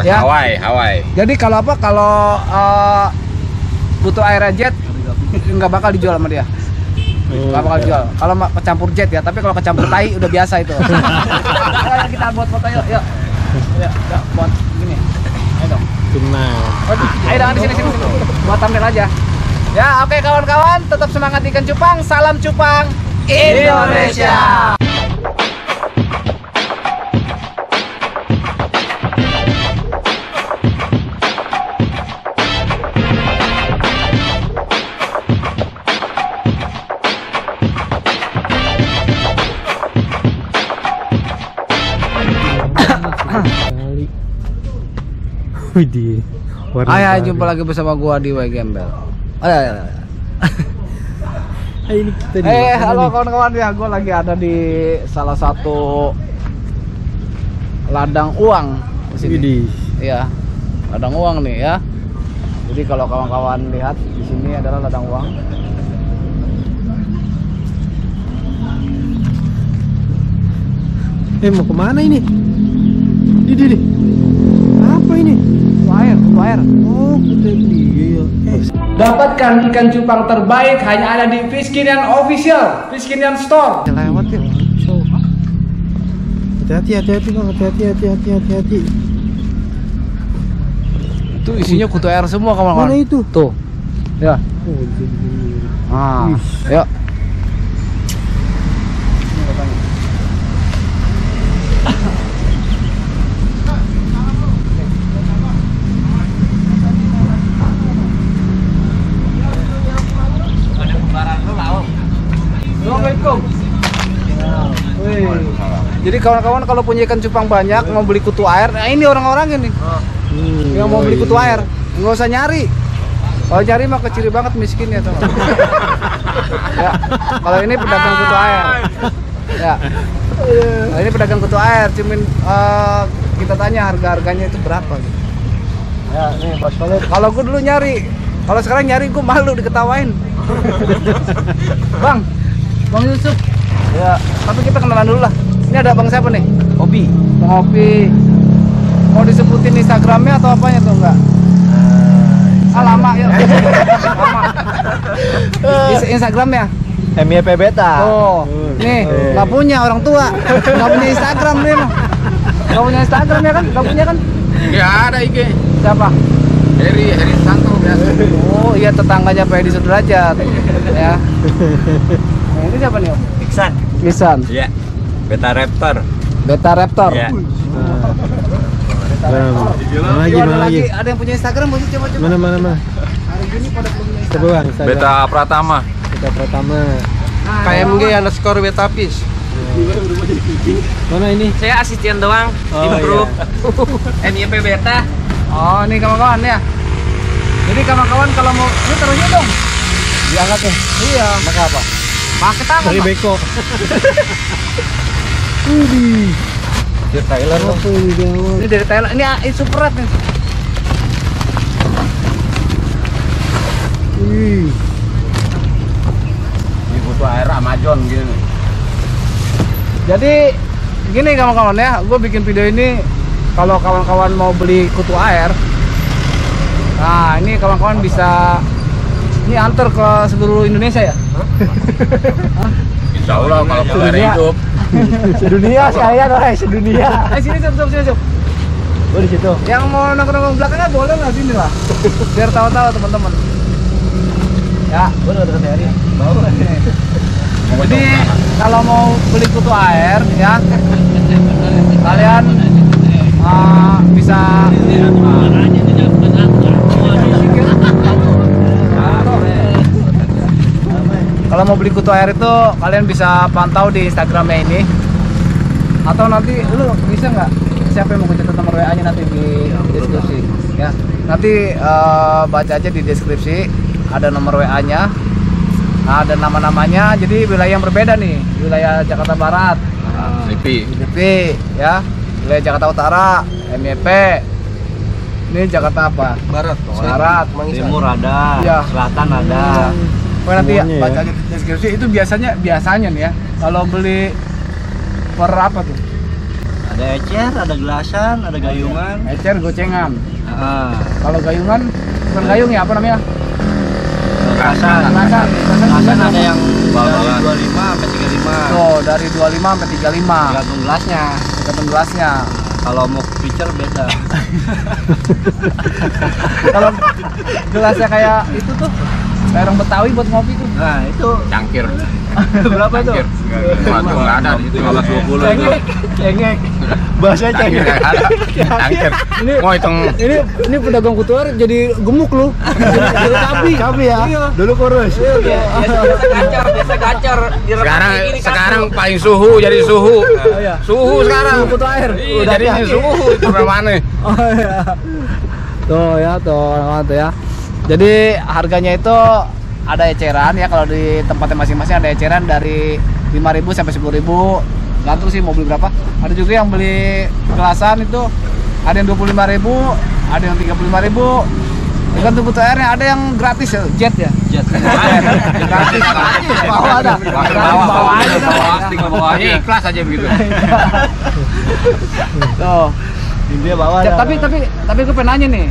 air Ya. Hawaii, Hawaii. Jadi kalau apa kalau eh, butuh air jet nggak bakal dijual sama dia. Nggak bakal dijual. Kalau kecampur jet ya, tapi kalau kecampur tai udah biasa itu. Ayo kita buat foto yuk, yuk. Yuk, yuk, buat gini. Ayo dong. Benar. Ayo dong di sini sini. sini. Buat tampil aja. Ya, oke kawan-kawan, tetap semangat ikan cupang. Salam cupang Indonesia. Widih. Ayo jumpa lagi bersama gua di W Gembel. Ayo, ayo, ayo. Eh, ini kita di Eh, halo kawan-kawan ya, gue lagi ada di salah satu ladang uang di sini. Widih. Iya, ladang uang nih ya. Jadi kalau kawan-kawan lihat di sini adalah ladang uang. Eh, mau ke mana ini? Di di di. Apa ini? Itu air, itu air. Oh, beli. Iya. Dapatkan ikan cupang terbaik hanya ada di Fiskinian Official, Fiskinian Store. Lewat ya. Hati-hati, hati-hati hati-hati, hati-hati, hati-hati. Itu isinya kutu air semua kawan-kawan. Mana itu? Tuh. Ya. Oh. Ah, yuk. Assalamualaikum. Wih. Jadi kawan-kawan kalau punya ikan cupang banyak mau beli kutu air, nah ini orang-orang ini. Hmm, yang mau beli kutu iya. air nggak usah nyari. Kalau nyari mah kecil banget miskin ya teman ya kalau ini pedagang kutu air. Ya. Kalau ini pedagang kutu air cuman eh, kita tanya harga harganya itu berapa gitu. ya nih bos kalau gue dulu nyari kalau sekarang nyari gue malu diketawain. Bang bang Yusuf. Ya. Tapi kita kenalan dulu lah ini ada bang siapa nih? Obi. Bang Obi. Mau disebutin Instagramnya atau apanya tuh enggak ah lama ya. Lama. Is- Instagramnya? MYP Beta. oh nih Eh. nggak punya orang tua. Nggak punya Instagram nih mah nggak punya Instagram ya kan? Nggak punya kan? Ya ada IG. siapa? Heri, Heri Santo biasa. oh iya tetangganya Pak Edi Sudrajat ya. Nah, ini siapa nih om? Iksan. Kisan Iya. Beta Raptor. Beta Raptor Iya. Mana, mana lagi, Iya, mana lagi? ada yang punya Instagram mau sih coba coba Mana, mana, mana? hari gini pada belum punya Coba bang, Instagram. Beta Pratama. Beta pertama. Nah, KMG underscore Betapis. Mana ini? Saya asisten doang. Oh, tim grup. iya. MYP Beta. Oh, ini kawan-kawan ya. Jadi kawan-kawan kalau mau ini terusnya dong. Diangkat ya? Iya. Maka apa? Pakai tangan. Dari beko. Widih. Di Thailand. Apa ini? Ini dari Thailand. Ini ah, ini super red nih. Wih. Ini butuh air Amazon gini. Jadi gini kawan-kawan ya, gue bikin video ini kalau kawan-kawan mau beli kutu air. Nah, ini kawan-kawan bisa ini antar ke seluruh Indonesia ya. Insya Allah kalau kita hidup. sedunia sekalian, guys, sedunia. Eh sini sini sini sini. Oh di situ. Yang mau nongkrong belakangnya boleh nggak sini lah, biar tahu-tahu teman-teman. Ya, gue udah deket Heri. Jadi kalau mau beli kutu air ya, kalian uh, bisa kalau mau beli kutu air itu kalian bisa pantau di Instagramnya ini atau nanti lu bisa nggak siapa yang mau catat nomor WA nya nanti di deskripsi ya nanti eh, baca aja di deskripsi ada nomor WA nya ada nama-namanya jadi wilayah yang berbeda nih wilayah Jakarta Barat Lipi. DP ya wilayah Jakarta Utara MYP ini Jakarta apa Barat. Barat Timur ada. Iya. Selatan ada. Pokoknya nanti ya, Semuanya ya. baca aja di deskripsi itu biasanya biasanya nih ya kalau beli per apa tuh Ada ecer, ada gelasan, ada gayungan. Ecer gocengan. Ah, Kalau gayungan bukan gayung ya apa namanya? gelasan. Gelasan. Gelasan ada yang dari 25 sampai 35. Tuh dari 25 sampai 35. Tergantung gelasnya. Tergantung gelasnya. Kalau mau pitcher beda. Kalau gelasnya kayak itu tuh orang Betawi buat ngopi tuh. Nah, itu Cangkir. berapa itu? Cangkir. Wah, itu nggak ada itu 15 20 itu. Cengek, cengek. Bahasa Cangkir cengek. Cangkir. Mau hitung Ini ini pedagang kutuar jadi gemuk lu. Jadi cabi. Cabi ya. Iya. Dulu kurus. gacor biasa gacor sekarang sekarang paling suhu jadi suhu. iya. Suhu sekarang. Suhu kutu air. Iya, Udah jadinya diaki. suhu itu mana? Oh iya. Tuh ya, tuh teman-teman tuh ya. Jadi harganya itu ada eceran ya kalau di tempatnya masing-masing ada eceran dari 5.000 sampai 10.000. Gantung sih mau beli berapa. Ada juga yang beli gelasan itu ada yang 25.000, ada yang 35.000. Tergantung butuh airnya, ada yang gratis ya, jet ya. Jet. gratis, gratis. Bawa ada. Bawa aja. tinggal bawa aja ikhlas aja begitu. Tuh. Dia bawa. Cep, ada. tapi tapi tapi gue pengen nanya nih.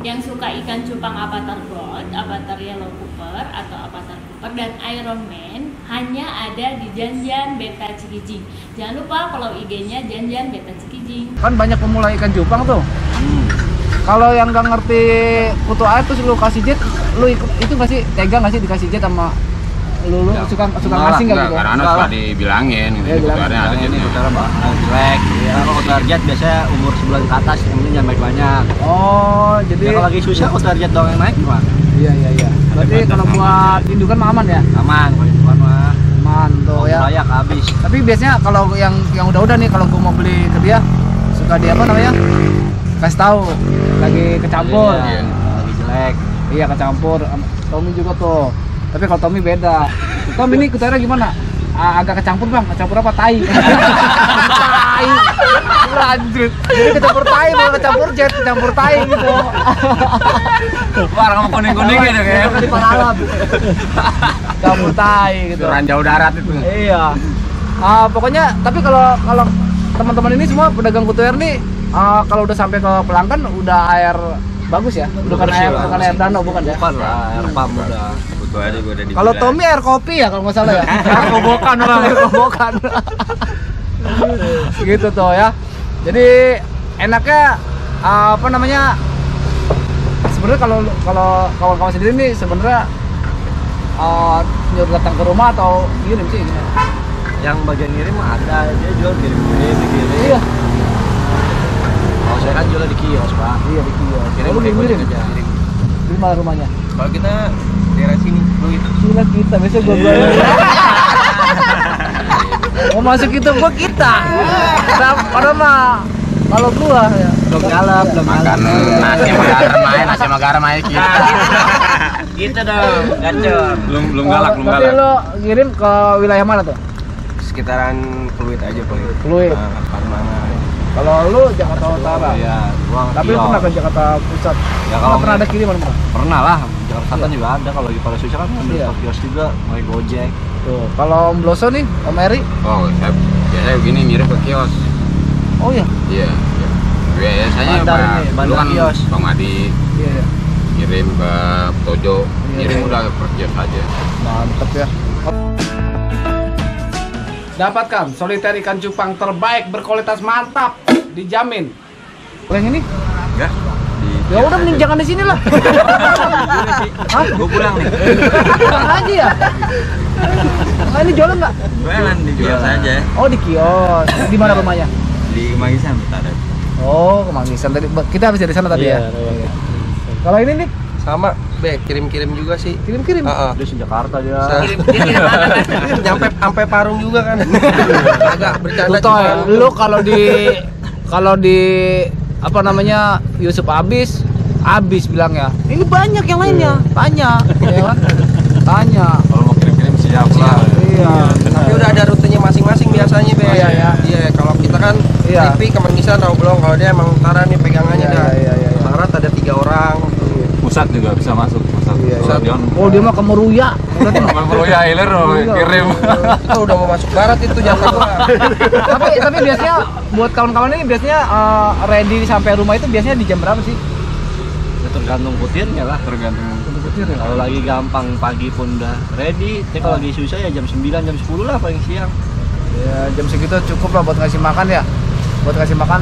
Yang suka ikan cupang avatar gold, avatar yellow cooper atau avatar cooper dan Iron Man hanya ada di Janjan Beta Cikijing. Jangan lupa follow IG-nya Janjan Beta Cikijing. Kan banyak pemula ikan cupang tuh. Kalau yang nggak ngerti kutu air terus lu kasih jet, lu itu nggak sih tega nggak sih dikasih jet sama lu lu suka suka ngasih nggak gitu? Karena suka dibilangin gitu. bilangin. Ada jetnya. putaran mbak jelek ya kalau target biasanya umur sebulan ke atas yang penting jangan banyak banyak Oh, jadi ya kalau lagi susah kalau target doang yang naik gimana iya iya iya. Berarti kalau buat indukan mah aman ya? aman kalau itu kan mah Aman tuh ya. layak habis Tapi biasanya kalau yang yang udah-udah nih kalau gua mau beli ke dia suka dia apa namanya? Kasih tahu lagi kecampur. Iya, lagi jelek Iya kecampur. Tommy juga tuh. Tapi kalau Tommy beda. Tommy ini kutuarnya gimana? Agak kecampur bang, kecampur apa? Tai. tai. Lanjut. Jadi kecampur tai, bukan kecampur jet, kecampur tai gitu. Barang sama kuning-kuning gitu kayak. Di Palawan. Kecampur tai gitu. Itu ranjau darat itu. Iya. Ah, pokoknya tapi kalau kalau teman-teman ini semua pedagang kutu air nih ah, kalau udah sampai ke pelanggan udah air bagus ya, bukan air bukan air danau bukan ya. bukan lah air pump udah Gue udah Kalau Tommy air kopi ya kalau nggak salah ya. air kobokan orang air kobokan. gitu tuh ya. Jadi enaknya ah, apa namanya? Sebenarnya kalau kalau kawan-kawan sendiri nih sebenarnya ah, nyuruh datang ke rumah atau kirim sih gimana? yang bagian ngirim mah ada dia jual kirim kirim dikirim Iya, kalau saya kan jual di kios pak iya di kios. kirim kirim. aja Di mana rumahnya? kalau kita daerah sini lu itu Gila kita, biasanya gua gua. Mau masuk itu gua kita. Nah, Padahal mah kalau gua ya. belum nyalap belum makan nasi sama garam aja, nasi sama garam aja kita. gitu dong gacor Belum belum Oh, galak, belum Berarti galak. lo ngirim ke wilayah mana tuh? sekitaran Pluit aja paling Fluid. mana Kalau lu Jakarta Utara. iya gua Tapi lu pernah ke Jakarta Pusat? ya kalau pernah ada kiriman pernah lah Jakarta Selatan juga ada kalau lagi pada susah kan ambil Iya. ke kios juga pakai gojek Tuh. Kalau Om Bloso nih, Om Eri? Oh, saya biasanya begini mirip ke kios. Oh iya. Iya. iya. Biasanya Bandar Pak, ini, dulu bandar kan kios. Bang Adi Iya. iya. kirim ke Tojo, Iya, kirim iya. udah per kios aja. Mantep ya. Dapatkan soliter ikan cupang terbaik berkualitas mantap, dijamin. Yang ini? Ya. Ya udah mending jangan di sini lah. Hah? gue pulang nih Pulang aja ya. Nah, ini jualan nggak? jualan di kios aja Oh di kios. Di mana rumahnya? di Magisan ada Oh kemanggisan tadi. Kita habis dari sana tadi ya. Iya. Kalau ini nih sama be kirim-kirim juga sih kirim-kirim. Heeh. dia sejak Jakarta dia Sa- nyampe sampai Parung juga kan agak bercanda ya, lu kalau di kalau di apa namanya Yusuf Abis? Abis bilang ya. Ini banyak yang lainnya banyak ya kan? Banyak Kalau mau kirim-kirim siap lah. iya. Tapi udah ada rutenya masing-masing biasanya be. Iya, iya. iya kalau kita kan Iya. TV Kemanggisan tahu belum kalau dia emang utara nih pegangannya Iya, dah iya, iya, iya. Ada tiga orang pusat juga bisa masuk pusat. Iya, Kalau Dion Oh dia mah ke Meruya. Berarti Kalau perlu ya hilir oh, kirim. Itu udah mau masuk barat itu jangan tapi tapi biasanya buat kawan-kawan ini biasanya eh, ready sampai rumah itu biasanya di jam berapa sih? Ya, tergantung putirnya lah Tergantung ya? kalau lagi gampang pagi pun udah ready tapi kalau lagi susah ya jam 9 jam 10 lah paling siang Ya jam segitu cukup lah buat ngasih makan ya. Buat ngasih makan.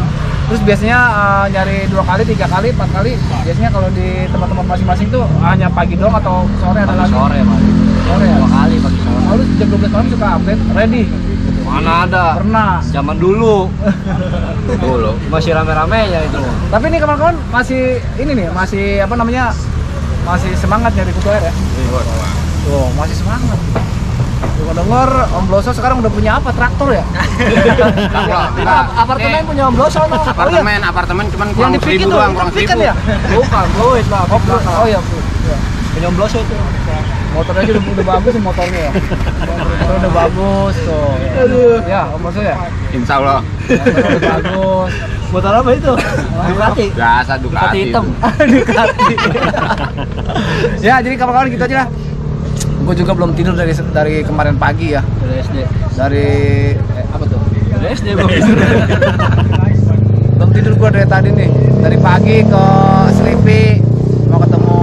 Terus biasanya eh, nyari dua kali, tiga kali, empat kali. Biasanya kalau di tempat-tempat masing-masing tuh hanya pagi doang atau sore ada pagi lagi? sore paling Sore ya? dua kali pagi sore Lalu jam 12 malam suka update ready. mana ada Pernah. zaman dulu dulu masih rame-ramenya itu Tapi ini kawan-kawan masih ini nih, masih apa namanya? Masih semangat nyari kutu air ya? Tuh, masih semangat. Gue denger Om Bloso sekarang udah punya apa? Traktor ya? Kita apartemen punya Om Bloso no. Apartemen, apartemen cuman Yang kurang Pik seribu doang, yang kurang kan seribu. ya? bukan fluid lah Oh, oh iya, Bu. Iya. penyomblos itu Motornya aja udah, udah bagus sih motornya ya. Motornya udah bagus tuh. Ya, Om Bloso ya. Insya Allah. Udah bagus. motor apa itu Ducati Biasa Ducati hitam. itu. Ducati. ya, jadi kawan-kawan gitu aja lah. Gue juga belum tidur dari dari kemarin pagi ya. dari SD Dari eh, apa tuh? dari SD belum tidur. Belum tidur gua dari tadi nih. Dari pagi ke Sleepy mau ketemu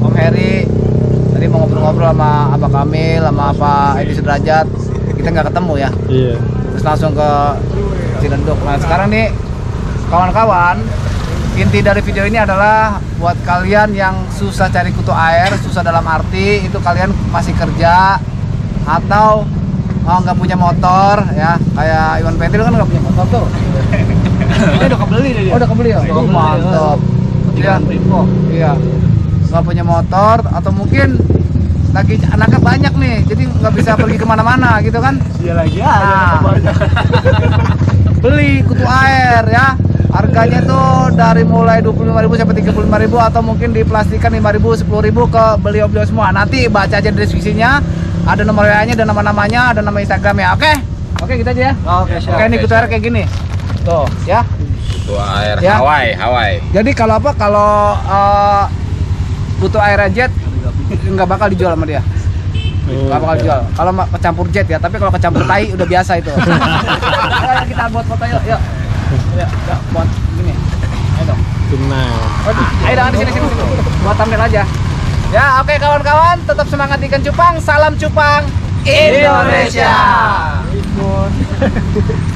Om Heri. Tadi mau ngobrol-ngobrol sama Abah Kamil sama apa Edi Sudrajat. Kita nggak ketemu ya? Iya. terus langsung ke Cilenduk nah sekarang nih kawan-kawan inti dari video ini adalah buat kalian yang susah cari kutu air susah dalam arti itu kalian masih kerja atau oh, nggak punya motor ya kayak Iwan Petil kan nggak punya motor tuh ini udah kebeli deh Oh udah kebeli ya? Udah Oh, mantap. Iya, iya. Nggak punya motor atau mungkin lagi anaknya banyak nih, jadi nggak bisa pergi ke mana-mana gitu kan? iya lagi Nah, beli kutu air ya. Harganya tuh dari mulai 25.000 sampai 35.000 atau mungkin diplastikan 5.000, 10.000 ke beliau-beliau semua. Nanti baca aja deskripsinya. Ada nomor WA-nya, ada nama-namanya, ada nama Instagramnya. Oke? Oke, kita aja ya. oke siap Oke, nih kutu air kayak gini. Tuh, ya. Tua air Ya. Hawaii, Hawaii. Jadi kalau apa kalau eh, butuh air jet nggak bakal dijual sama dia. Nggak bakal dijual. Kalau kecampur jet ya, tapi kalau kecampur tai udah biasa itu. Kita buat foto yuk, yuk. Yuk, yuk, buat gini. Ayo dong. Benar. Oh, Ayo dong, di sini sini. sini. Buat thumbnail aja. Ya, oke kawan-kawan, tetap semangat ikan cupang. Salam cupang Indonesia.